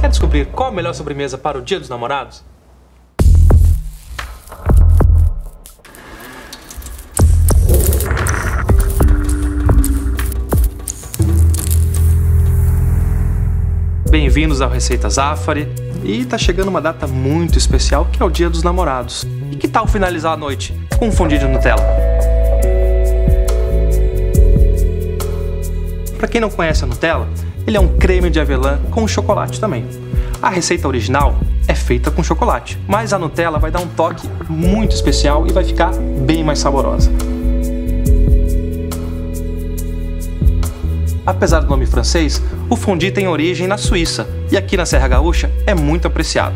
Quer descobrir qual a melhor sobremesa para o Dia dos Namorados? Bem-vindos ao Receita Zafari. E tá chegando uma data muito especial que é o Dia dos Namorados. E que tal finalizar a noite com um fundido de Nutella? Para quem não conhece a Nutella, ele é um creme de avelã com chocolate também. A receita original é feita com chocolate, mas a Nutella vai dar um toque muito especial e vai ficar bem mais saborosa. Apesar do nome francês, o fondue tem origem na Suíça e aqui na Serra Gaúcha é muito apreciado.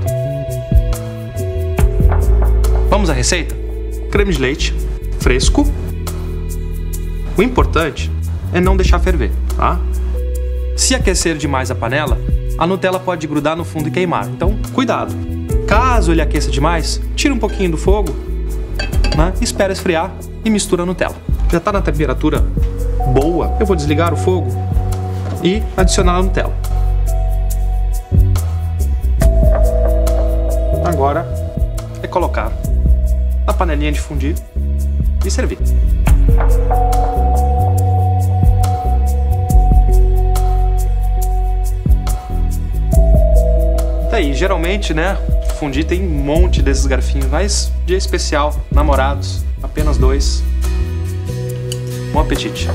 Vamos à receita? Creme de leite, fresco. O importante é não deixar ferver, tá? Se aquecer demais a panela, a Nutella pode grudar no fundo e queimar, então cuidado. Caso ele aqueça demais, tira um pouquinho do fogo, né? espera esfriar e mistura a Nutella. Já está na temperatura boa, eu vou desligar o fogo e adicionar a Nutella. Agora é colocar na panelinha de fundir e servir. Daí, geralmente, né, fundir tem um monte desses garfinhos, mas dia especial, namorados, apenas dois. Bom apetite!